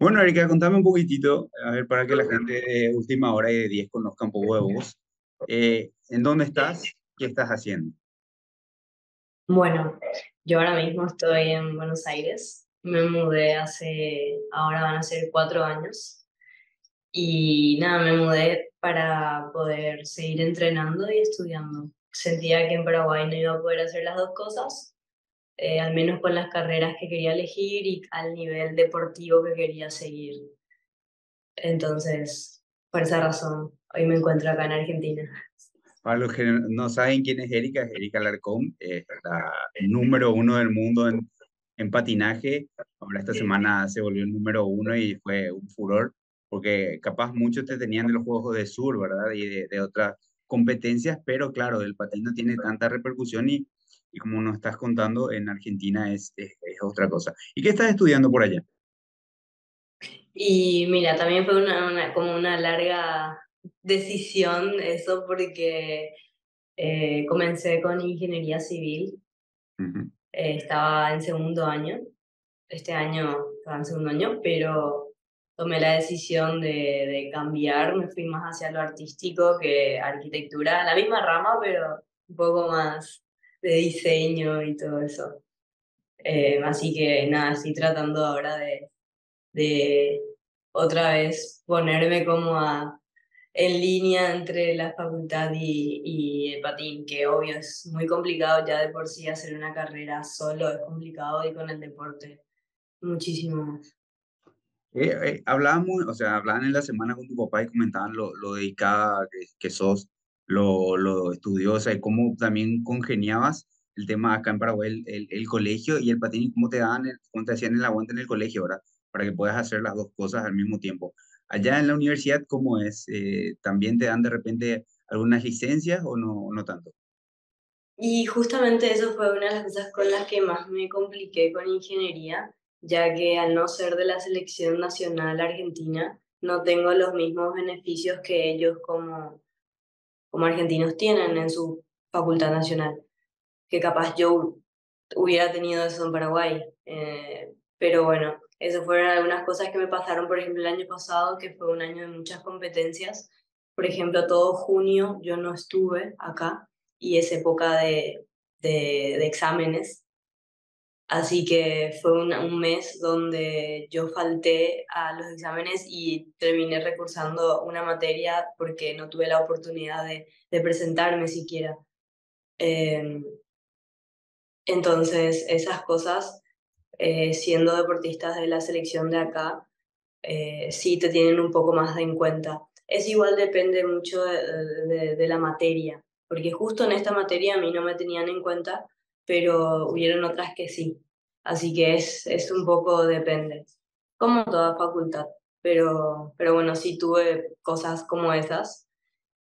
Bueno, Erika, contame un poquitito, a ver, para que la gente de última hora y de 10 conozca un poco de vos. Eh, ¿en dónde estás? ¿Qué estás haciendo? Bueno, yo ahora mismo estoy en Buenos Aires. Me mudé hace, ahora van a ser cuatro años. Y nada, me mudé para poder seguir entrenando y estudiando. Sentía que en Paraguay no iba a poder hacer las dos cosas, eh, al menos con las carreras que quería elegir y al nivel deportivo que quería seguir. Entonces, por esa razón, hoy me encuentro acá en Argentina. Para los que no saben quién es Erika, es Erika Larcón, es la el número uno del mundo en, en patinaje. Ahora esta semana se volvió el número uno y fue un furor, porque capaz muchos te tenían de los Juegos de Sur, ¿verdad? Y de, de otras competencias, pero claro, el patín no tiene tanta repercusión y, y como nos estás contando, en Argentina es, es, es otra cosa. ¿Y qué estás estudiando por allá? Y mira, también fue una, una, como una larga decisión eso porque eh, comencé con ingeniería civil, Ujú. eh, estaba en segundo año, este año estaba en segundo año, pero tomé la decisión de, de cambiar, me fui más hacia lo artístico que arquitectura, la misma rama, pero un poco más de diseño y todo eso. Eh, así que nada, estoy tratando ahora de, de otra vez ponerme como a, en línea entre la facultad y, y el patín, que obvio es muy complicado ya de por sí hacer una carrera solo, es complicado y con el deporte muchísimo más. Eh, eh, hablábamos, o sea, hablaban en la semana con tu papá y comentaban lo, lo dedicada que, que sos, lo, lo estudiosa y cómo también congeniabas el tema acá en Paraguay, el, el, colegio y el patín cómo te daban, el- cómo te hacían el aguante en el colegio, ¿verdad? Para que puedas hacer las dos cosas al mismo tiempo. Allá en la universidad, ¿cómo es? Eh, ¿también te dan de repente algunas licencias o no, no tanto? Y justamente eso fue una de las cosas con las que más me compliqué con ingeniería, ya que al no ser de la selección nacional argentina, no tengo los mismos beneficios que ellos como, como argentinos tienen en su facultad nacional, que capaz yo hubiera tenido eso en Paraguay. Eh, pero bueno, esas fueron algunas cosas que me pasaron, por ejemplo, el año pasado, que fue un año de muchas competencias. Por ejemplo, todo junio yo no estuve acá y es época de, de, de exámenes. Así que fue un, mes donde yo falté a los exámenes y terminé recursando una materia porque no tuve la oportunidad de, presentarme siquiera. Eh, entonces, esas cosas, eh, siendo deportistas de la selección de acá, eh, sí te tienen un poco más de en cuenta. Es igual, depende mucho de la materia, porque justo en esta materia a mí no me tenían en cuenta, pero hubieron otras que sí. Así que es, es un poco depende, como toda facultad. Pero, pero bueno, sí tuve cosas como esas.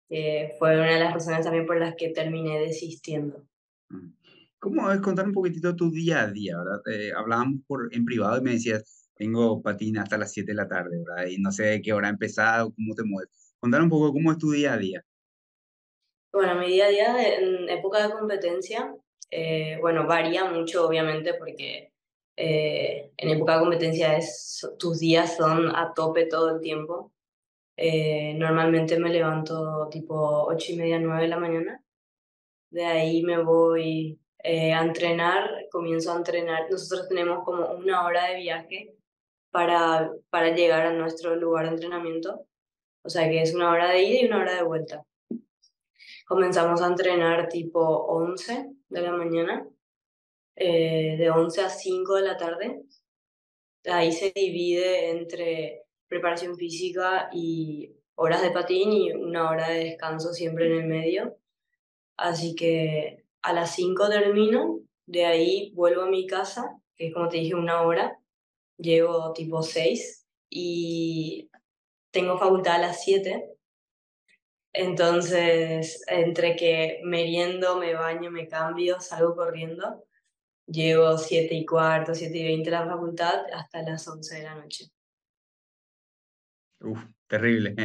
Eh, fue una de las razones también por las que terminé desistiendo. Mm. ¿Cómo es contar un poquitito tu día a día, ¿verdad? Eh, hablábamos por, en privado y me decías, tengo patina hasta las 7 de la tarde, ¿verdad? Y no sé de qué hora ha empezado, cómo te mueves. Contar un poco cómo es tu día a día. Bueno, mi día a día de- en época de competencia, eh, bueno, varía mucho obviamente porque eh, en época de competencia es, tus días son a tope todo el tiempo. Eh, normalmente me levanto tipo ocho y media, nueve de la mañana. De ahí me voy eh, a entrenar, comienzo a entrenar. Nosotros tenemos como una hora de viaje para, para llegar a nuestro lugar de entrenamiento. O sea que es una hora de ida y una hora de vuelta. Comenzamos a entrenar tipo 11 de la mañana, eh, de 11 a 5 de la tarde. Ahí se divide entre preparación física y horas de patín y una hora de descanso siempre en el medio. Así que a las 5 termino, de ahí vuelvo a mi casa, que es como te dije, una hora. Llego tipo 6 y tengo facultad a las 7. Entonces, entre que meriendo, me baño, me cambio, salgo corriendo, llego 7 y cuarto, 7 y 20 a la facultad hasta las 11 de la noche. Uf, terrible.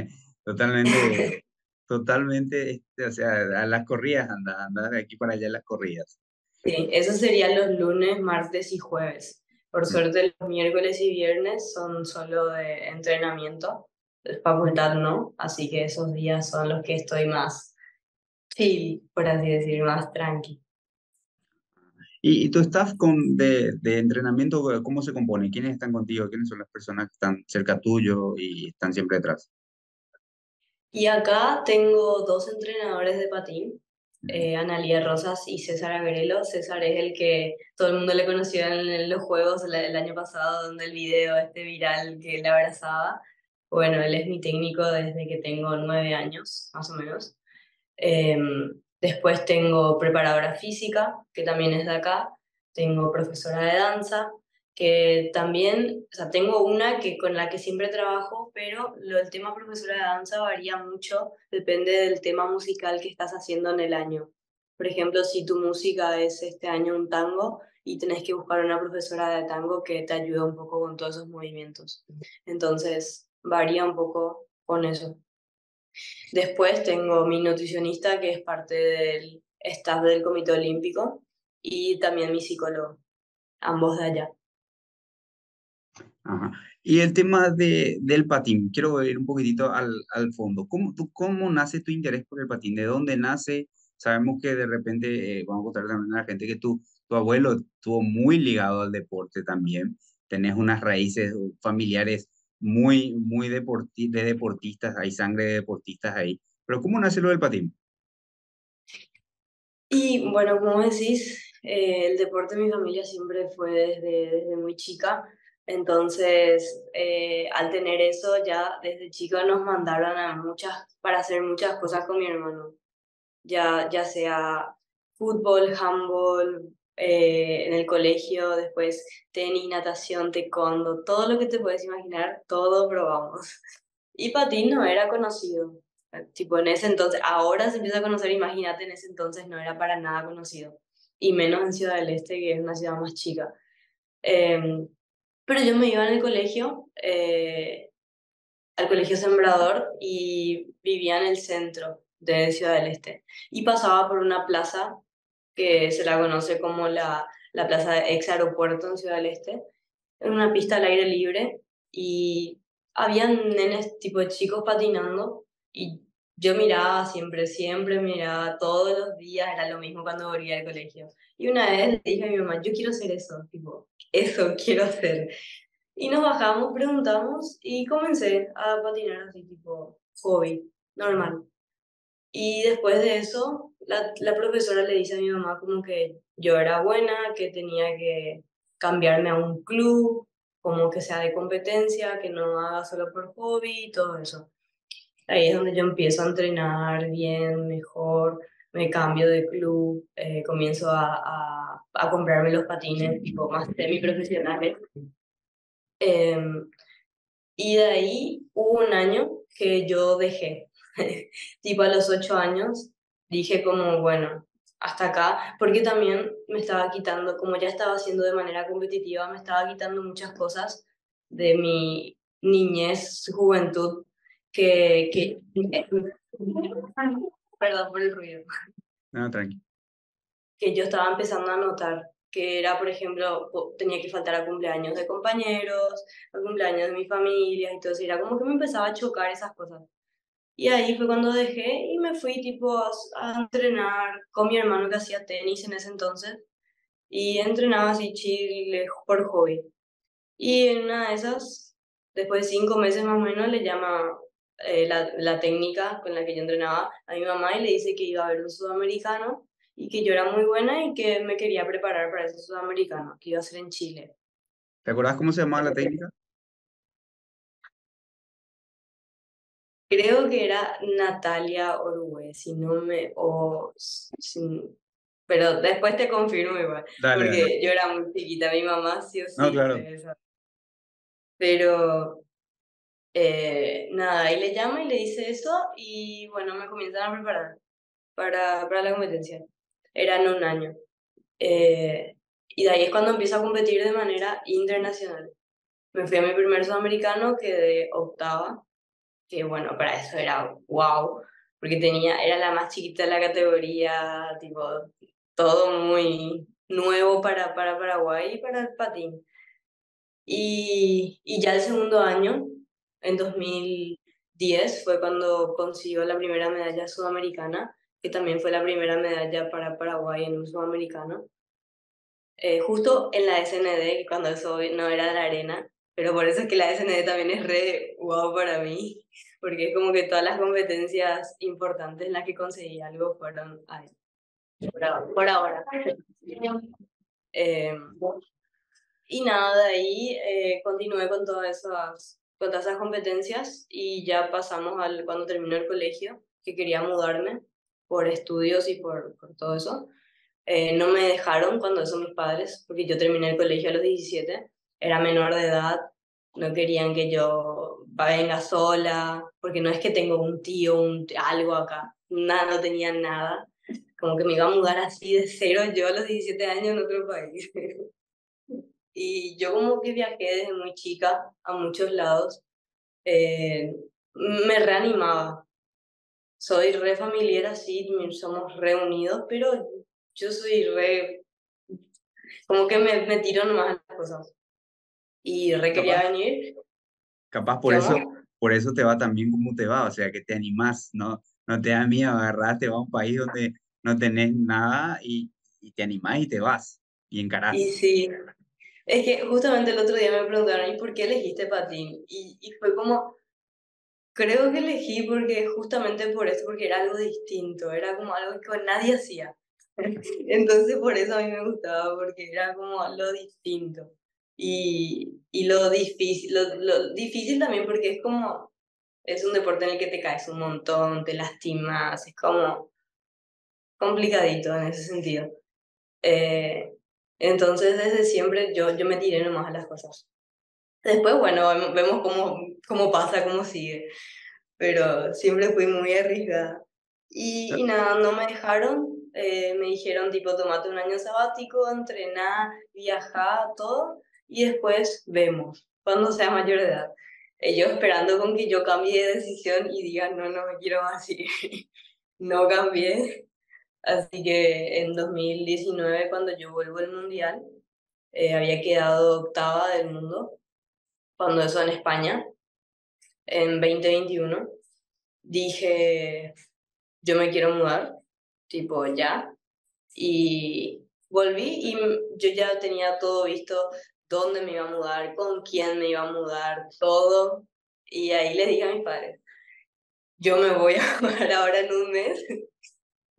Totalmente, totalmente, este, o sea, a las corridas anda, anda de aquí para allá a las corridas. Sí, eso sería los lunes, martes y jueves. Por suerte, los miércoles y viernes son solo de entrenamiento, facultad no, así que esos días son los que estoy más chill, por así decir, más tranqui. ¿Y, tu staff con, de, de, entrenamiento, cómo se compone? ¿Quiénes están contigo? ¿Quiénes son las personas que están cerca tuyo y están siempre detrás? Y acá tengo dos entrenadores de patín, eh, Analia Rosas y César Agrelo. César es el que todo el mundo le conoció en, los juegos el, año pasado, donde el video este viral que le abrazaba. Bueno, él es mi técnico desde que tengo nueve años, más o menos. Em, después tengo preparadora física, que también es de acá. Tengo profesora de danza, que también, o sea, tengo una que con la que siempre trabajo, pero lo, el tema profesora de danza varía mucho, depende del tema musical que estás haciendo en el año. Por ejemplo, si tu música es este año un tango y tenés que buscar una profesora de tango que te ayude un poco con todos esos movimientos. Entonces, varía un poco con eso. Después tengo mi nutricionista, que es parte del staff del Comité Olímpico, y también mi psicólogo, ambos de allá. Y el tema de, del patín, quiero ir un poquitito al, al fondo. ¿Cómo, tú, ¿Cómo nace tu interés por el patín? ¿De dónde nace? Sabemos que de repente, eh, vamos a contar también a la gente que tu, tu abuelo estuvo muy ligado al deporte también. Tenés unas raíces familiares muy, muy deporti de deportistas, hay sangre de deportistas ahí. Pero ¿cómo nace lo del patín? Y bueno, como decís, eh, el deporte de mi familia siempre fue desde, desde muy chica. Entonces, eh, al tener eso, ya desde chico nos mandaron a muchas, para hacer muchas cosas con mi hermano. Ya, ya sea fútbol, handball, eh, en el colegio, después tenis, natación, taekwondo, todo lo que te puedes imaginar, todo probamos. Y patín no era conocido. Tipo, en ese entonces, ahora se empieza a conocer, imagínate, en ese entonces no era para nada conocido. Y menos en Ciudad del Este, que es una ciudad más chica. Eh, pero yo me iba en el colegio, eh, al colegio Sembrador, y vivía en el centro de Ciudad del Este. Y pasaba por una plaza que se la conoce como la, la plaza ex aeropuerto en Ciudad del Este, en una pista al aire libre, y habían nenes tipo chicos patinando, y yo miraba siempre, siempre miraba todos los días, era lo mismo cuando volvía al colegio. Y una vez dije a mi mamá, yo quiero hacer eso, tipo, eso quiero hacer. Y nos bajamos, preguntamos y comencé a patinar así, tipo hobby, normal. Y después de eso, la, la profesora le dice a mi mamá como que yo era buena, que tenía que cambiarme a un club, como que sea de competencia, que no haga solo por hobby y todo eso. Ahí es donde yo empiezo a entrenar bien, mejor, me cambio de club, eh, comienzo a, a, a, comprarme los patines tipo más semi-profesionales. Eh, y de ahí hubo un año que yo dejé, tipo a los ocho años, dije como, bueno, hasta acá, porque también me estaba quitando, como ya estaba haciendo de manera competitiva, me estaba quitando muchas cosas de mi niñez, juventud, que, que Perdón por el ruido. No, tranqui. Que yo estaba empezando a notar que era, por ejemplo, tenía que faltar a cumpleaños de compañeros, a cumpleaños de mi familia y todo eso. Era como que me empezaba a chocar esas cosas. Y ahí fue cuando dejé y me fui tipo a, a entrenar con mi hermano que hacía tenis en ese entonces. Y entrenaba así chile por hobby. Y en una de esas, después de cinco meses más o menos, le llama eh, la, la, técnica con la que yo entrenaba a mi mamá y le dice que iba a ver un sudamericano y que yo era muy buena y que me quería preparar para ese sudamericano que iba a ser en Chile. ¿Te acuerdas cómo se llamaba la técnica? Creo que era Natalia Orue, si no me... O, pero después te confirmo igual, porque yo era muy chiquita, mi mamá sí o sí. No, claro. Pero eh, nada, ahí le llama y le dice eso y bueno, me comienzan a preparar para, para la competencia. Era en un año. Eh, y de ahí es cuando empiezo a competir de manera internacional. Me fui a mi primer sudamericano, quedé octava, que bueno, para eso era wow, porque tenía, era la más chiquita de la categoría, tipo, todo muy nuevo para, para Paraguay y para el patín. Y, y ya el segundo año, en 2010, fue cuando consiguió la primera medalla sudamericana, que también fue la primera medalla para Paraguay en un sudamericano. Eh, justo en la SND, cuando eso no era de la arena, pero por eso es que la SND también es re wow para mí, porque es como que todas las competencias importantes en las que conseguí algo fueron ahí. Por ahora. Eh, y nada, de ahí eh, continué con todas, esas, con todas esas competencias y ya pasamos al cuando terminó el colegio, que quería mudarme por estudios y por, por todo eso. Eh, no me dejaron cuando son mis padres, porque yo terminé el colegio a los 17, era menor de edad, no querían que yo venga sola, porque no es que tengo un tío, un, algo acá, nada, no tenía nada, como que me iba a mudar así de cero yo a los 17 años en otro país. Y yo como que viajé desde muy chica a muchos lados, eh, me reanimaba. Soy re familiar así, somos reunidos, pero yo soy re... Como que me, me tiro nomás las cosas. Y re quería venir. Capaz por eso, por eso te va tan bien como te va, o sea, que te animás, ¿no? No te da miedo agarrar, te va a un país donde no tenés nada y, y te animás y te vas y encarás. Y sí, es que justamente el otro día me preguntaron, ¿y por qué elegiste patín? Y, y fue como, creo que elegí porque justamente por eso, porque era algo distinto, era como algo que nadie hacía. Entonces por eso a mí me gustaba, porque era como lo distinto. Y, y lo, difícil, lo, lo difícil también porque es como, es un deporte en el que te caes un montón, te lastimas, es como complicadito en ese sentido. Eh, entonces, desde siempre yo, yo me tiré nomás a las cosas. Después, bueno, vemos cómo, cómo pasa, cómo sigue. Pero siempre fui muy arriesgada. Y, y nada, no me dejaron. Eh, me dijeron, tipo, tomate un año sabático, entrená, viajá, todo. Y después vemos, cuando sea mayor de edad. Ellos esperando con que yo cambie de decisión y diga, no, no me quiero ir. no cambié. Así que en 2019, cuando yo vuelvo al Mundial, eh, había quedado octava del mundo, cuando eso en España, en 2021. Dije, yo me quiero mudar, tipo ya. Y volví y yo ya tenía todo visto, dónde me iba a mudar, con quién me iba a mudar, todo. Y ahí le dije a mis padres, yo me voy a mudar ahora en un mes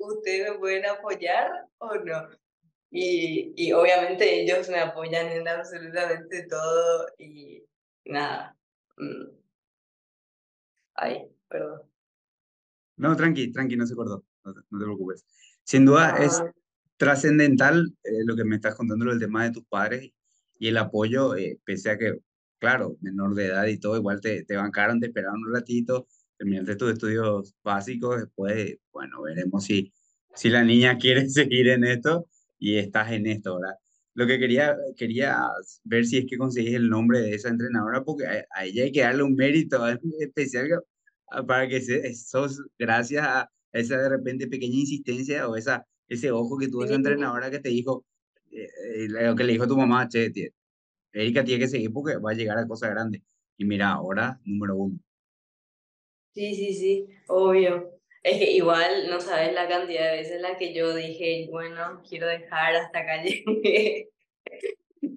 ¿ustedes me pueden apoyar o no? Y, y obviamente ellos me apoyan en absolutamente todo y nada. Mm. Ay, perdón. No, tranqui, tranqui, no se acordó, no, te preocupes. Sin duda es ah. trascendental eh, lo que me estás contando, el tema de tus padres y el apoyo, eh, pese a que, claro, menor de edad y todo, igual te, te bancaron, te esperaron un ratito, terminaste tus estudios básicos, después, bueno, veremos si, si la niña quiere seguir en esto y estás en esto, ¿verdad? Lo que quería, quería ver si es que conseguís el nombre de esa entrenadora, porque a, ella hay que darle un mérito especial para que se, sos, gracias a esa de repente pequeña insistencia o esa, ese ojo que tuvo esa entrenadora que te dijo, eh, eh, lo que le dijo tu mamá, che, Erika tiene que seguir porque va a llegar a cosas grandes. Y mira, ahora número uno. Sí, sí, sí, obvio. Es que igual no sabes la cantidad de veces la que yo dije, bueno, quiero dejar hasta acá llegué.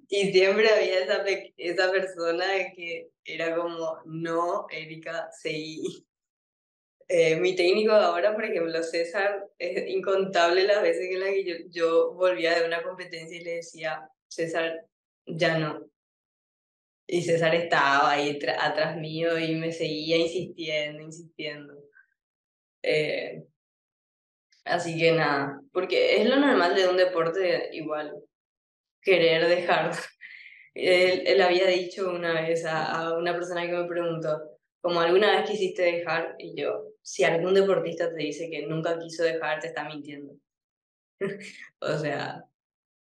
Y siempre había esa, esa persona que era como, no, Erika, seguí. Eh, mi técnico ahora, por ejemplo, César, es incontable las veces en las que yo, yo volvía de una competencia y le decía, César, ya no, y César estaba ahí atrás mío y me seguía insistiendo, insistiendo. Eh, así que nada, porque es lo normal de un deporte igual, querer dejar. Él, él había dicho una vez a, a, una persona que me preguntó, como alguna vez quisiste dejar, y yo, si algún deportista te dice que nunca quiso dejar, te está mintiendo. o sea,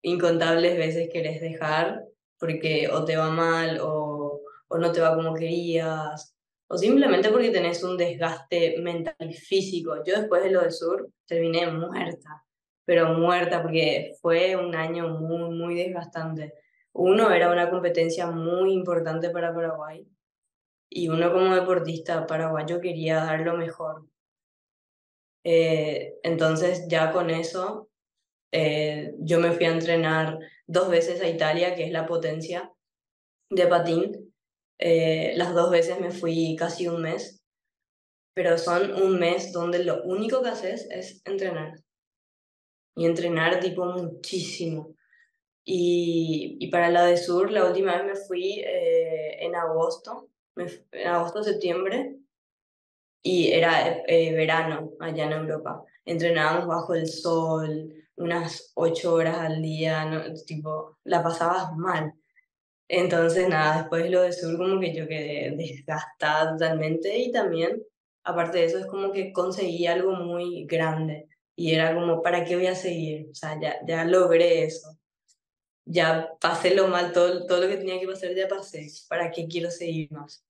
incontables veces querés dejar porque o te va mal o, o no te va como querías, o simplemente porque tenés un desgaste mental y físico. Yo después de lo del sur terminé muerta, pero muerta porque fue un año muy, muy desgastante. Uno era una competencia muy importante para Paraguay y uno como deportista paraguayo quería dar lo mejor. Eh, entonces ya con eso eh, yo me fui a entrenar dos veces a Italia, que es la potencia de patín. Eh, las dos veces me fui casi un mes, pero son un mes donde lo único que haces es entrenar. Y entrenar tipo muchísimo. Y, y para la de sur, la última vez me fui en agosto, en agosto, septiembre, y era verano allá en Europa. Entrenábamos bajo el sol, unas ocho horas al día, ¿no? tipo, la pasabas mal. Entonces, nada, después lo de sur como que yo quedé desgastada totalmente y también, aparte de eso, es como que conseguí algo muy grande y era como, ¿para qué voy a seguir? O sea, ya, ya logré eso. Ya pasé lo mal, todo, todo lo que tenía que pasar ya pasé. ¿Para qué quiero seguir más?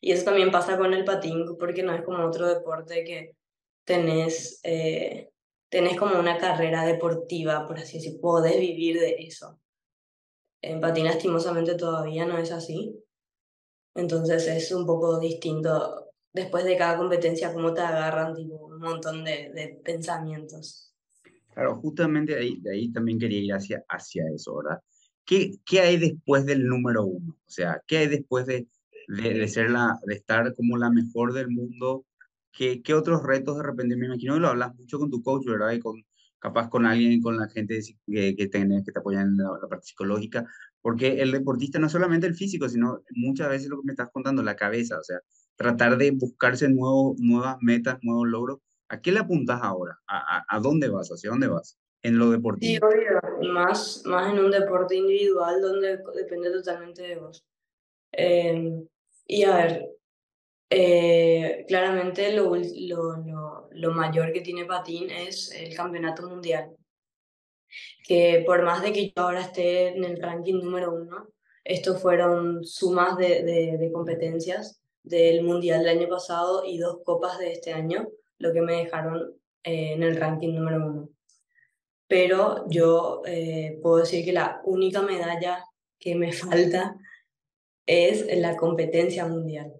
Y eso también pasa con el patín, porque no es como otro deporte que tenés eh, tenés como una carrera deportiva, por así decirlo, podés vivir de eso. En patín lastimosamente todavía no es así. Entonces es un poco distinto después de cada competencia cómo te agarran tipo, un montón de, de pensamientos. Claro, justamente de ahí, de ahí también quería ir hacia, hacia eso, ¿verdad? ¿Qué, ¿Qué hay después del número uno? O sea, ¿qué hay después de, de, de, ser la, de estar como la mejor del mundo ¿Qué, ¿Qué, otros retos de repente? Me imagino que lo hablas mucho con tu coach, ¿verdad? Y con, capaz con alguien, con la gente que, que, tenés, que te apoyan en la, parte psicológica, porque el deportista no es solamente el físico, sino muchas veces lo que me estás contando, la cabeza, o sea, tratar de buscarse nuevo, nuevas metas, nuevos logros. ¿A qué le apuntas ahora? ¿A, a, a dónde vas? ¿Hacia dónde vas? En lo deportivo. Sí, obvio. Más, más en un deporte individual donde depende totalmente de vos. Eh, y a ver, eh, claramente lo, lo, lo, mayor que tiene Patín es el campeonato mundial. Que por más de que yo ahora esté en el ranking número uno, estos fueron sumas de, de, competencias del mundial del año pasado y dos copas de este año, lo que me dejaron eh, en el ranking número uno. Pero yo eh, puedo decir que la única medalla que me falta es la competencia mundial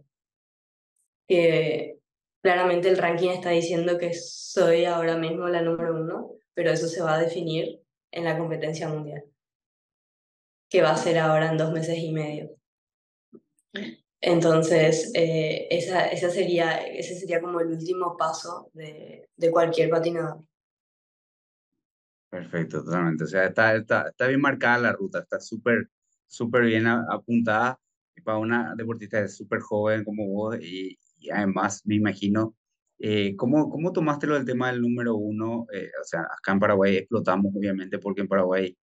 que claramente el ranking está diciendo que soy ahora mismo la número uno, pero eso se va a definir en la competencia mundial, que va a ser ahora en dos meses y medio. Entonces, eh, esa, esa sería, ese sería como el último paso de, de cualquier patinador. Perfecto, totalmente. O sea, está, está, está bien marcada la ruta, está súper, súper bien apuntada para una deportista súper joven como vos y, y además me imagino, eh, ¿cómo, ¿cómo tomaste lo del tema del número uno? Eh, o sea, acá en Paraguay explotamos obviamente porque en Paraguay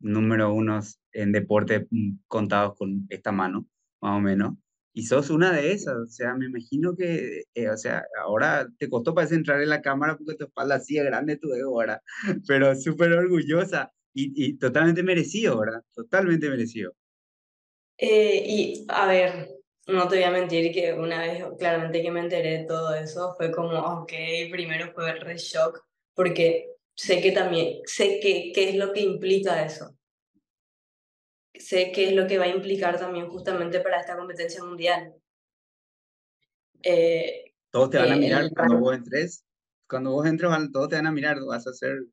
número uno en deporte mm, contados con esta mano, más o menos. Y sos una de esas, o sea, me imagino que, eh, o sea, ahora te costó para entrar en la cámara porque tu espalda así es grande tu ego, ¿verdad? Pero súper orgullosa y, y, totalmente merecido, ¿verdad? Totalmente merecido. y a ver, no te voy a mentir que una vez claramente que me enteré de todo eso fue como, ok, primero fue re shock, porque sé que también, sé que, qué es lo que implica eso. Sé qué es lo que va a implicar también justamente para esta competencia mundial. Eh, todos te van a mirar cuando vos entres, cuando vos entres, todos te van a mirar, vas a hacer...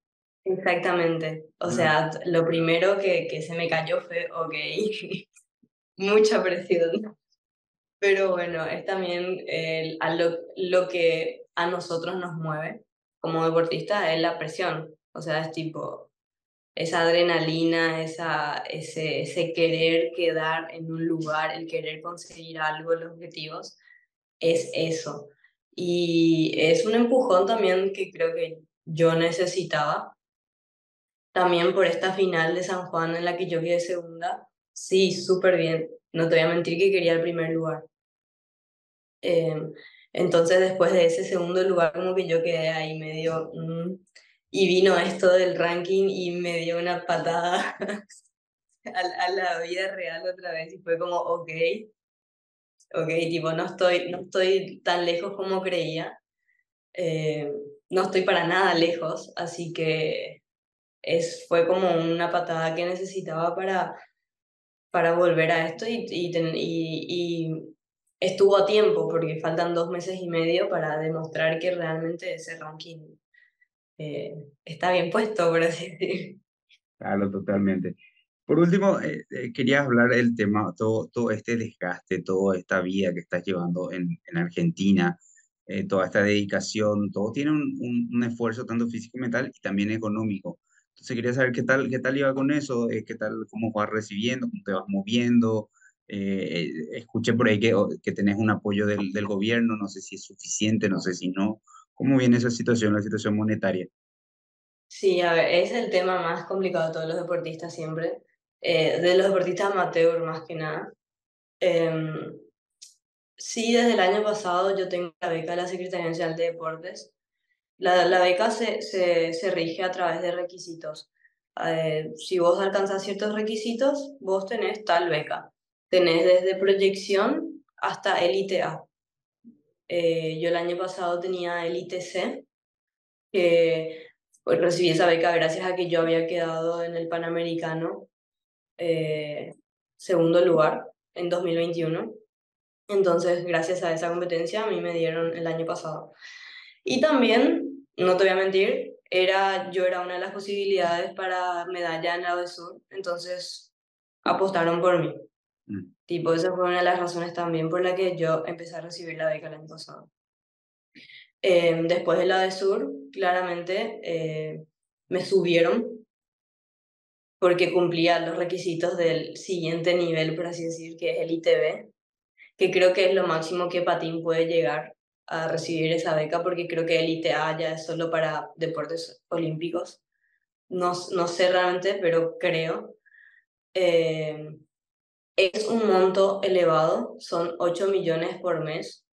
Exactamente. O sea, lo primero que, que se me cayó fue, ok, mucha presión. Pero bueno, es también a lo, lo que a nosotros nos mueve como deportistas es la presión. O sea, es tipo esa adrenalina, esa, ese, ese querer quedar en un lugar, el querer conseguir algo, los objetivos, es eso. Y es un empujón también que creo que yo necesitaba. También por esta final de San Juan en la que yo quedé segunda, sí, súper bien. No te voy a mentir que quería el primer lugar. Eh, entonces después de ese segundo lugar como que yo quedé ahí medio... Mm, y vino esto del ranking y me dio una patada a, la vida real otra vez y fue como, ok, ok, tipo, no estoy, no estoy tan lejos como creía, eh, no estoy para nada lejos, así que es, fue como una patada que necesitaba para, para volver a esto y, y, estuvo a tiempo porque faltan dos meses y medio para demostrar que realmente ese ranking eh, está bien puesto, por así decirlo. Claro, totalmente. Por último, eh, eh, quería hablar del tema, todo, todo este desgaste, toda esta vida que estás llevando en, en Argentina, toda esta dedicación, todo tiene un, un, esfuerzo tanto físico y mental y también económico. Entonces quería saber qué tal, qué tal iba con eso, qué tal, cómo vas recibiendo, cómo te vas moviendo. escuché por ahí que, que tenés un apoyo del, del gobierno, no sé si es suficiente, no sé si no. ¿Cómo viene esa situación, la situación monetaria? Sí, a ver, es el tema más complicado de todos los deportistas siempre, eh, de los deportistas amateur más que nada. Em, sí, desde el año pasado yo tengo la beca de la Secretaría Nacional de Deportes. La, la beca se, se, se, rige a través de requisitos. Eh, si vos alcanzas ciertos requisitos, vos tenés tal beca. Tenés desde proyección hasta Elite A. Eh, yo el año pasado tenía Elite C, que pues recibí esa beca gracias a que yo había quedado en el Panamericano eh, segundo lugar en 2021. Entonces, gracias a esa competencia, a mí me dieron el año pasado. Y también, no te voy a mentir, era, yo era una de las posibilidades para medalla en la Sur, entonces apostaron por mí. Mm. Tipo, esa fue una de las razones también por la que yo empecé a recibir la beca el año pasado. Em, después de la de Sur, claramente eh, me subieron porque cumplía los requisitos del siguiente nivel, por así decir, que es el ITB, que creo que es lo máximo que Patín puede llegar a recibir esa beca, porque creo que el ITA ya es solo para deportes olímpicos. No, no sé realmente, pero creo. Em, es un monto elevado, son 8 millones por mes,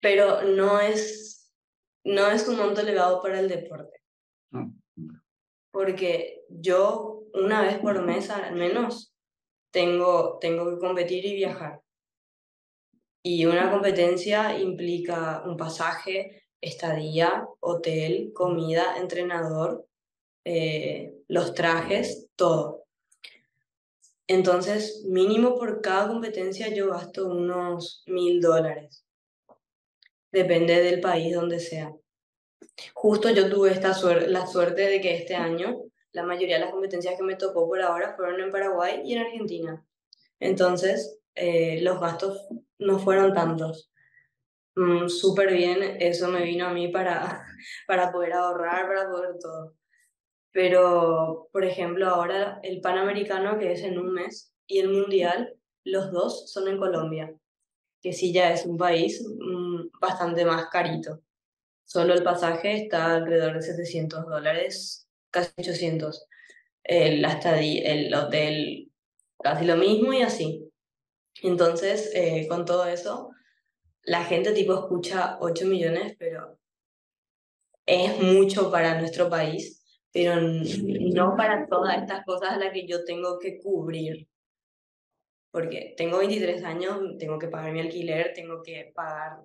pero no es, no es un monto elevado para el deporte. Porque yo una vez por mes al menos tengo, tengo que competir y viajar. Y una competencia implica un pasaje, estadía, hotel, comida, entrenador, eh, los trajes, todo. Entonces, mínimo por cada competencia yo gasto unos mil dólares depende del país donde sea. Justo yo tuve esta suerte, la suerte de que este año la mayoría de las competencias que me tocó por ahora fueron en Paraguay y en Argentina. Entonces, eh, los gastos no fueron tantos. Mm, Súper bien, eso me vino a mí para, para poder ahorrar, para poder todo. Pero, por ejemplo, ahora el Panamericano, que es en un mes, y el Mundial, los dos son en Colombia que sí ya es un país mm, bastante más carito. Solo el pasaje está alrededor de 700 dólares, casi 800. El, el hotel casi lo mismo y así. Entonces, eh, con todo eso, la gente tipo escucha 8 millones, pero es mucho para nuestro país, pero no para todas estas cosas a las que yo tengo que cubrir porque tengo 23 años, tengo que pagar mi alquiler, tengo que pagar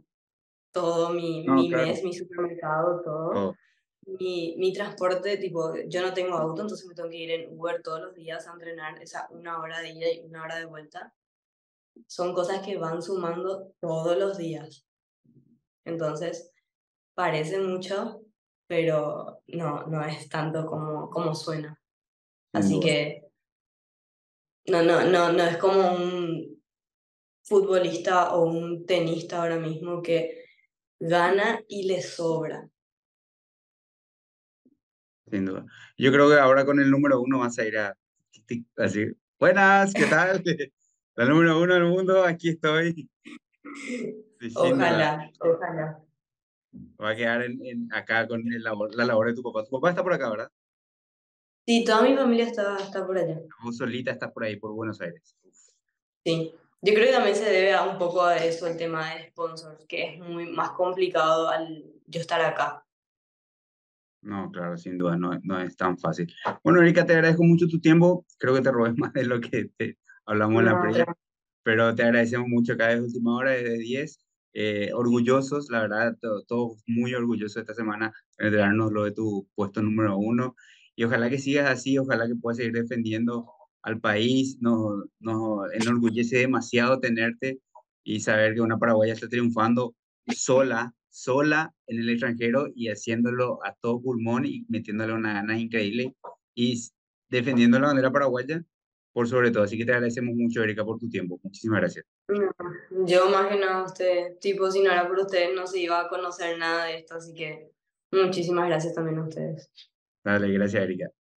todo mi, mi mes, mi supermercado, todo. Oh. Mi, mi transporte, tipo, yo no tengo auto, entonces me tengo que ir en Uber todos los días a entrenar esa una hora de ida y una hora de vuelta. Son cosas que van sumando todos los días. Entonces, parece mucho, pero no, no es tanto como, como suena. Así que no, no, no, no es como un futbolista o un tenista ahora mismo que gana y le sobra. Sin duda. Yo creo que ahora con el número uno vas a ir a así. Buenas, ¿qué tal? La número uno del mundo, aquí estoy. ojalá, ojalá. Va a quedar en, acá con la labor de tu papá. Tu papá está por acá, ¿verdad? Sí, toda mi familia está, está por allá. Vos solita estás por ahí, por Buenos Aires. Sí, yo creo que también se debe a un poco a eso el tema de sponsors, que es muy más complicado al yo estar acá. No, claro, sin duda, no, no es tan fácil. Bueno, Erika, te agradezco mucho tu tiempo. Creo que te robé más de lo que te hablamos en la previa, pero te agradecemos mucho cada vez última hora de 10 eh, orgullosos, la verdad, todos muy orgullosos esta semana de darnos lo de tu puesto número uno. Y ojalá que sigas así, ojalá que puedas seguir defendiendo al país. Nos, nos enorgullece demasiado tenerte y saber que una paraguaya está triunfando sola, sola en el extranjero y haciéndolo a todo pulmón y metiéndole una ganas increíble y defendiendo la bandera paraguaya por sobre todo. Así que te agradecemos mucho, Erika, por tu tiempo. Muchísimas gracias. yo más que nada usted, tipo, si no era por ustedes no se iba a conocer nada de esto, así que muchísimas gracias también a ustedes. Dale, gracias, Erika.